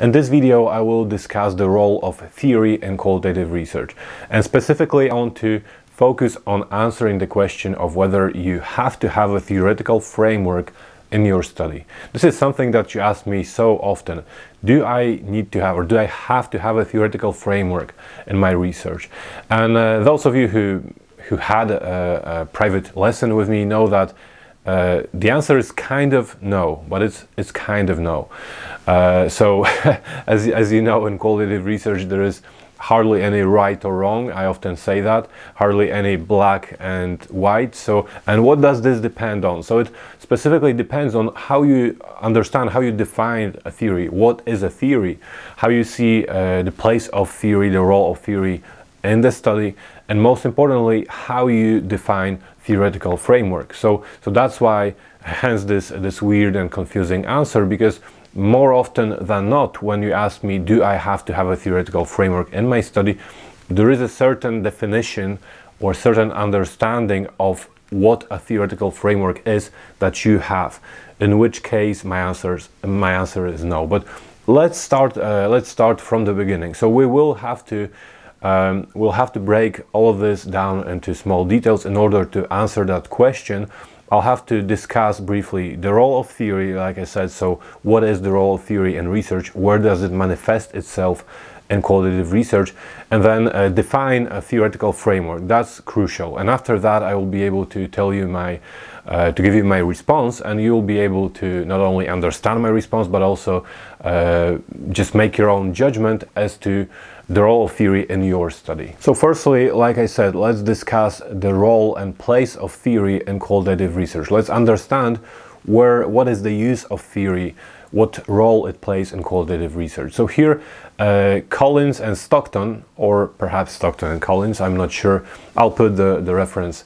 In this video I will discuss the role of theory in qualitative research and specifically I want to focus on answering the question of whether you have to have a theoretical framework in your study. This is something that you ask me so often. Do I need to have or do I have to have a theoretical framework in my research? And uh, those of you who, who had a, a private lesson with me know that uh, the answer is kind of no, but it's it's kind of no. Uh, so, as as you know, in qualitative research, there is hardly any right or wrong. I often say that hardly any black and white. So, and what does this depend on? So, it specifically depends on how you understand, how you define a theory. What is a theory? How you see uh, the place of theory, the role of theory in the study, and most importantly, how you define theoretical framework. So, so that's why, hence this this weird and confusing answer because more often than not, when you ask me, do I have to have a theoretical framework in my study, there is a certain definition or certain understanding of what a theoretical framework is that you have. In which case, my answers my answer is no. But let's start. Uh, let's start from the beginning. So we will have to um, we'll have to break all of this down into small details in order to answer that question. I'll have to discuss briefly the role of theory, like I said. So, what is the role of theory in research? Where does it manifest itself in qualitative research? And then uh, define a theoretical framework. That's crucial. And after that, I will be able to tell you my, uh, to give you my response, and you'll be able to not only understand my response, but also uh, just make your own judgment as to the role of theory in your study. So firstly, like I said, let's discuss the role and place of theory in qualitative research. Let's understand where what is the use of theory, what role it plays in qualitative research. So here, uh, Collins and Stockton, or perhaps Stockton and Collins, I'm not sure. I'll put the, the reference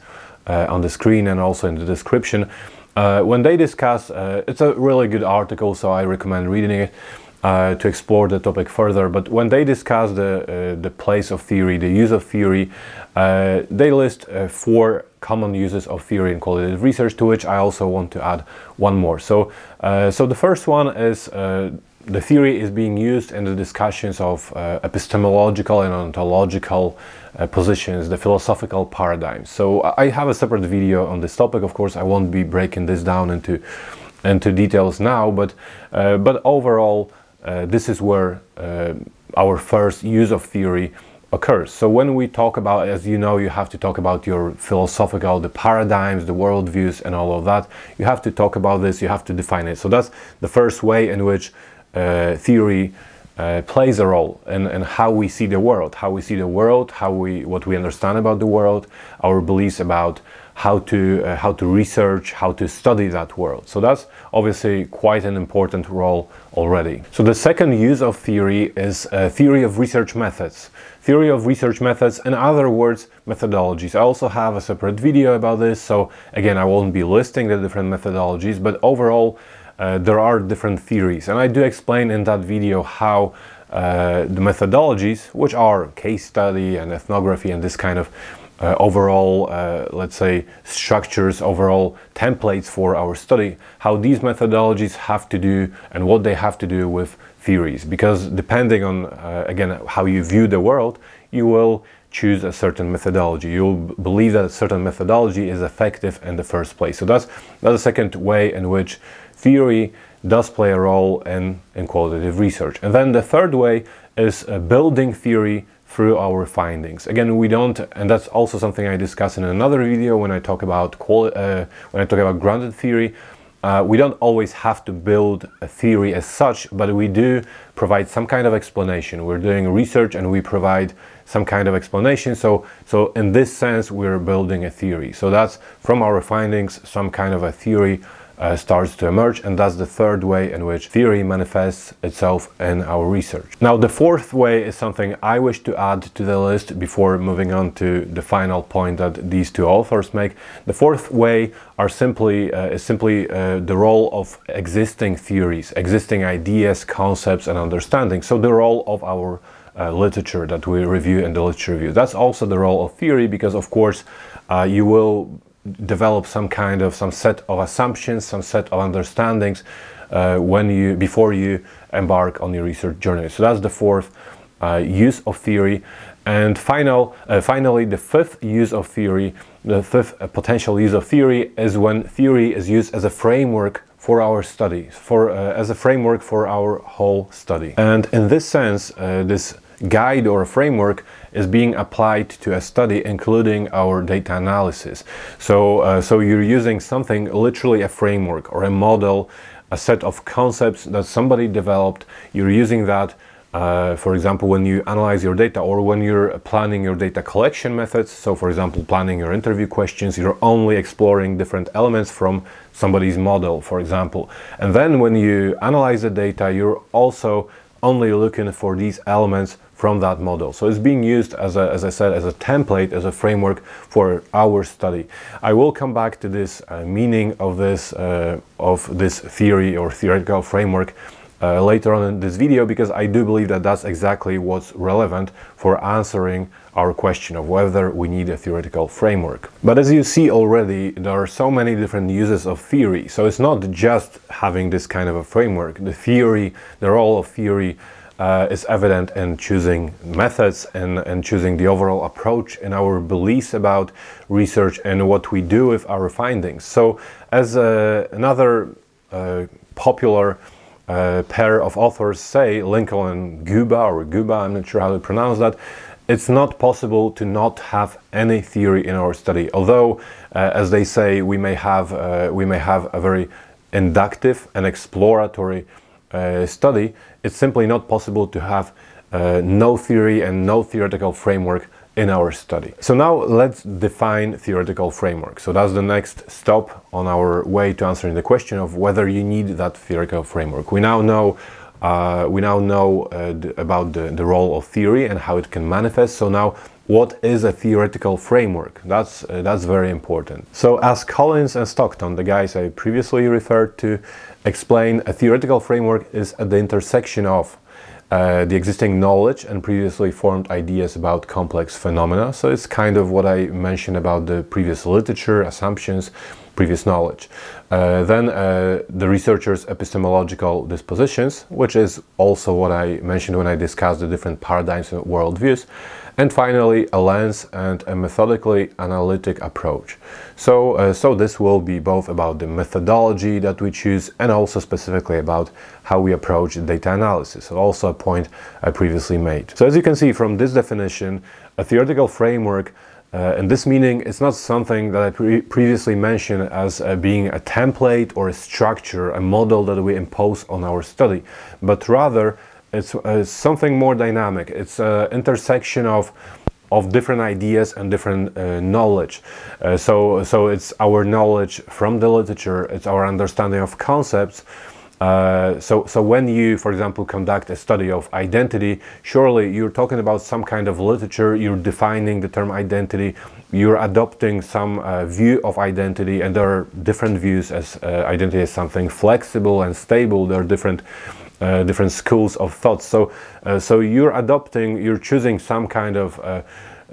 uh, on the screen and also in the description. Uh, when they discuss, uh, it's a really good article, so I recommend reading it uh, to explore the topic further. But when they discuss the, uh, the place of theory, the use of theory, uh, they list uh, four common uses of theory in qualitative research, to which I also want to add one more. So, uh, so the first one is uh, the theory is being used in the discussions of epistemological and ontological positions, the philosophical paradigms. So I have a separate video on this topic. Of course, I won't be breaking this down into into details now, but but overall. Uh, this is where uh, our first use of theory occurs. So when we talk about, as you know, you have to talk about your philosophical, the paradigms, the worldviews, and all of that. You have to talk about this. You have to define it. So that's the first way in which uh, theory uh, plays a role in, in how we see the world, how we see the world, how we what we understand about the world, our beliefs about how to uh, how to research, how to study that world. So that's obviously quite an important role already. So the second use of theory is uh, theory of research methods. Theory of research methods, in other words, methodologies. I also have a separate video about this, so again, I won't be listing the different methodologies, but overall, uh, there are different theories. And I do explain in that video how uh, the methodologies, which are case study and ethnography and this kind of uh, overall, uh, let's say, structures, overall templates for our study, how these methodologies have to do and what they have to do with theories. Because depending on, uh, again, how you view the world, you will choose a certain methodology. You'll believe that a certain methodology is effective in the first place. So that's, that's the second way in which theory does play a role in, in qualitative research. And then the third way is uh, building theory through our findings. Again, we don't, and that's also something I discuss in another video when I talk about uh, when I talk about grounded theory. Uh, we don't always have to build a theory as such, but we do provide some kind of explanation. We're doing research and we provide some kind of explanation. So, so in this sense, we're building a theory. So that's from our findings, some kind of a theory uh, starts to emerge and that's the third way in which theory manifests itself in our research. Now the fourth way is something I wish to add to the list before moving on to the final point that these two authors make. The fourth way are simply uh, is simply uh, the role of existing theories, existing ideas, concepts and understanding. So the role of our uh, literature that we review in the literature review. That's also the role of theory because of course uh, you will develop some kind of some set of assumptions, some set of understandings uh, when you before you embark on your research journey. So that's the fourth uh, use of theory. And final, uh, finally, the fifth use of theory, the fifth uh, potential use of theory is when theory is used as a framework for our study, for uh, as a framework for our whole study. And in this sense, uh, this guide or framework is being applied to a study including our data analysis. So uh, so you're using something literally a framework or a model a set of concepts that somebody developed. You're using that uh, for example, when you analyze your data or when you're planning your data collection methods, so for example, planning your interview questions, you're only exploring different elements from somebody's model, for example. And then when you analyze the data, you're also only looking for these elements from that model. So it's being used as, a, as I said, as a template, as a framework for our study. I will come back to this uh, meaning of this, uh, of this theory or theoretical framework uh, later on in this video because I do believe that that's exactly what's relevant for answering our question of whether we need a theoretical framework. But as you see already, there are so many different uses of theory. So it's not just having this kind of a framework. The theory, the role of theory uh, is evident in choosing methods and, and choosing the overall approach in our beliefs about research and what we do with our findings. So as uh, another uh, popular uh, pair of authors say, Lincoln and Guba, or Guba, I'm not sure how to pronounce that, it's not possible to not have any theory in our study. Although, uh, as they say, we may have uh, we may have a very inductive and exploratory uh, study. It's simply not possible to have uh, no theory and no theoretical framework in our study. So now let's define theoretical framework. So that's the next stop on our way to answering the question of whether you need that theoretical framework. We now know uh, we now know uh, about the, the role of theory and how it can manifest. So now what is a theoretical framework? That's, uh, that's very important. So as Collins and Stockton, the guys I previously referred to, explain, a theoretical framework is at the intersection of uh, the existing knowledge and previously formed ideas about complex phenomena. So it's kind of what I mentioned about the previous literature, assumptions, previous knowledge. Uh, then uh, the researcher's epistemological dispositions, which is also what I mentioned when I discussed the different paradigms and worldviews. And finally, a lens and a methodically analytic approach. So, uh, so this will be both about the methodology that we choose and also specifically about how we approach data analysis, also a point I previously made. So as you can see from this definition, a theoretical framework uh, and this meaning is not something that I pre previously mentioned as uh, being a template or a structure, a model that we impose on our study, but rather it's uh, something more dynamic. It's an intersection of of different ideas and different uh, knowledge. Uh, so, so it's our knowledge from the literature, it's our understanding of concepts. Uh, so, so when you, for example, conduct a study of identity, surely you're talking about some kind of literature, you're defining the term identity, you're adopting some uh, view of identity, and there are different views as uh, identity is something flexible and stable. There are different uh, different schools of thought. So, uh, so you're adopting, you're choosing some kind of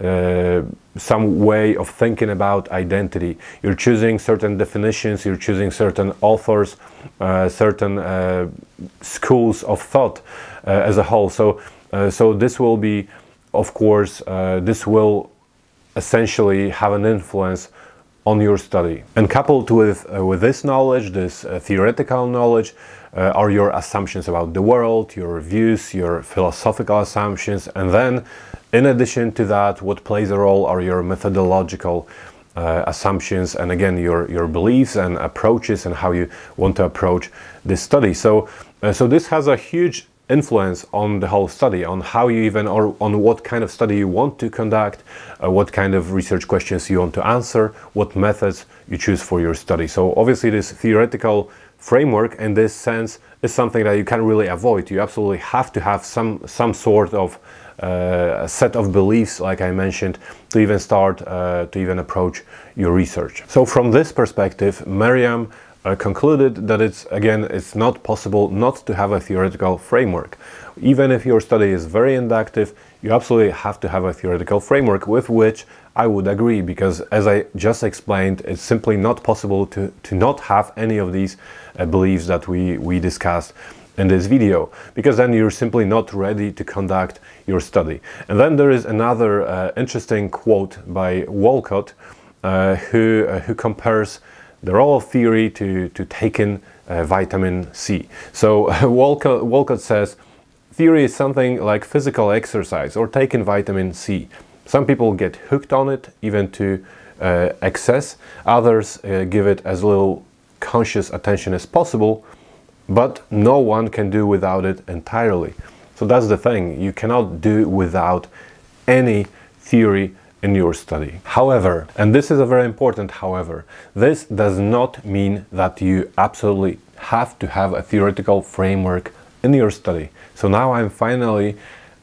uh, uh, some way of thinking about identity. You're choosing certain definitions, you're choosing certain authors, uh, certain uh, schools of thought as a whole. So, so this will be, of course, this will essentially have an influence on your study. And coupled with, uh, with this knowledge, this uh, theoretical knowledge, uh, are your assumptions about the world, your views, your philosophical assumptions, and then in addition to that, what plays a role are your methodological uh, assumptions and again your your beliefs and approaches and how you want to approach this study. So uh, so this has a huge influence on the whole study, on how you even, or on what kind of study you want to conduct, uh, what kind of research questions you want to answer, what methods you choose for your study. So obviously this theoretical framework in this sense is something that you can't really avoid. You absolutely have to have some, some sort of uh, set of beliefs, like I mentioned, to even start, uh, to even approach your research. So from this perspective, Merriam uh, concluded that it's again it's not possible not to have a theoretical framework even if your study is very inductive you absolutely have to have a theoretical framework with which I would agree because as I just explained it's simply not possible to, to not have any of these uh, beliefs that we, we discussed in this video because then you're simply not ready to conduct your study. And then there is another uh, interesting quote by Wolcott uh, who, uh, who compares the role of theory to, to taking uh, vitamin C. So Wolcott, Wolcott says theory is something like physical exercise or taking vitamin C. Some people get hooked on it even to uh, excess, others uh, give it as little conscious attention as possible but no one can do without it entirely. So that's the thing, you cannot do without any theory in your study. However, and this is a very important however, this does not mean that you absolutely have to have a theoretical framework in your study. So now I'm finally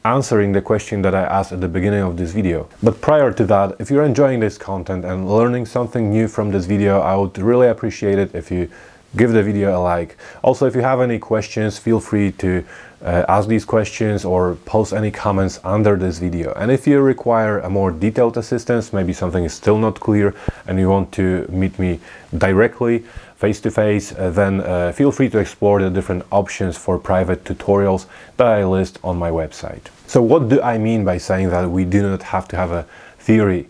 answering the question that I asked at the beginning of this video. But prior to that, if you're enjoying this content and learning something new from this video, I would really appreciate it if you give the video a like. Also, if you have any questions, feel free to uh, ask these questions or post any comments under this video. And if you require a more detailed assistance, maybe something is still not clear and you want to meet me directly, face to face, uh, then uh, feel free to explore the different options for private tutorials that I list on my website. So what do I mean by saying that we do not have to have a theory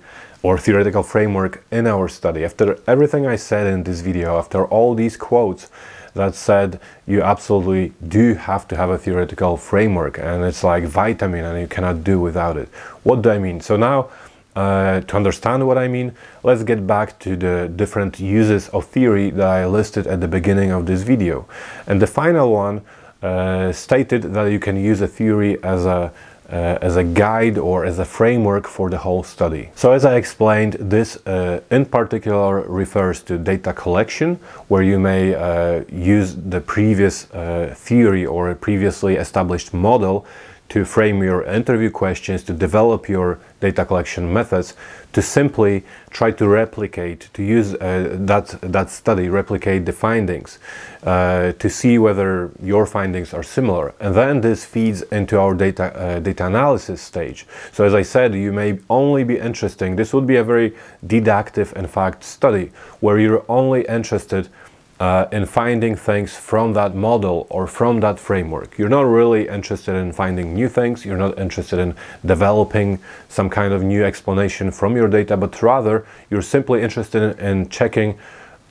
or theoretical framework in our study. After everything I said in this video, after all these quotes that said you absolutely do have to have a theoretical framework and it's like vitamin and you cannot do without it. What do I mean? So now uh, to understand what I mean, let's get back to the different uses of theory that I listed at the beginning of this video. And the final one uh, stated that you can use a theory as a uh, as a guide or as a framework for the whole study. So as I explained, this uh, in particular refers to data collection, where you may uh, use the previous uh, theory or a previously established model to frame your interview questions, to develop your data collection methods, to simply try to replicate, to use uh, that, that study, replicate the findings, uh, to see whether your findings are similar. And then this feeds into our data, uh, data analysis stage. So as I said, you may only be interesting, this would be a very deductive, in fact, study, where you're only interested uh, in finding things from that model or from that framework. You're not really interested in finding new things, you're not interested in developing some kind of new explanation from your data, but rather you're simply interested in, in checking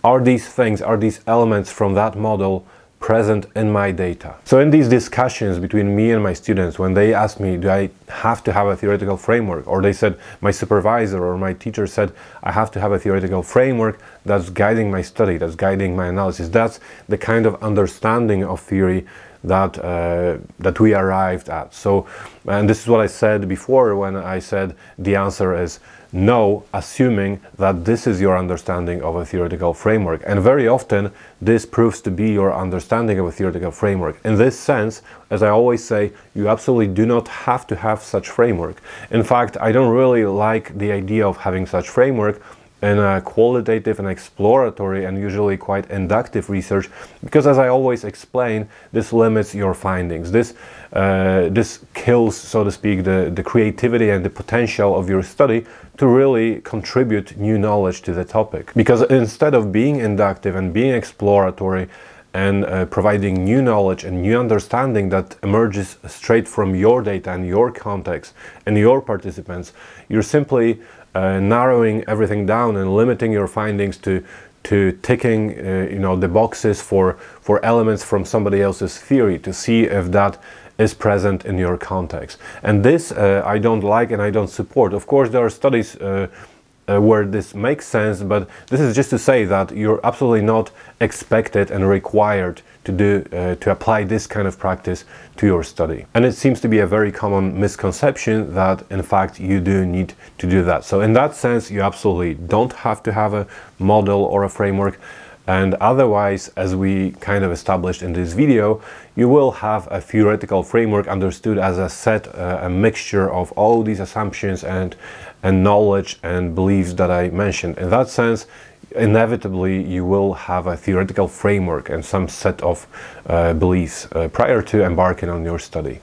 are these things, are these elements from that model present in my data. So in these discussions between me and my students, when they ask me, do I have to have a theoretical framework? Or they said, my supervisor or my teacher said, I have to have a theoretical framework that's guiding my study, that's guiding my analysis. That's the kind of understanding of theory that uh, that we arrived at. So, and this is what I said before when I said the answer is no, assuming that this is your understanding of a theoretical framework. And very often, this proves to be your understanding of a theoretical framework. In this sense, as I always say, you absolutely do not have to have such framework. In fact, I don't really like the idea of having such framework in a qualitative and exploratory and usually quite inductive research because as I always explain this limits your findings. This uh, this kills so to speak the, the creativity and the potential of your study to really contribute new knowledge to the topic. Because instead of being inductive and being exploratory and uh, providing new knowledge and new understanding that emerges straight from your data and your context and your participants you're simply uh, narrowing everything down and limiting your findings to to ticking uh, you know the boxes for for elements from somebody else's theory to see if that is present in your context. And this uh, I don't like and I don't support. Of course there are studies uh, uh, where this makes sense, but this is just to say that you're absolutely not expected and required to do uh, to apply this kind of practice to your study. And it seems to be a very common misconception that in fact you do need to do that. So in that sense, you absolutely don't have to have a model or a framework. And otherwise, as we kind of established in this video, you will have a theoretical framework understood as a set, uh, a mixture of all these assumptions and, and knowledge and beliefs that I mentioned. In that sense, inevitably you will have a theoretical framework and some set of uh, beliefs uh, prior to embarking on your study.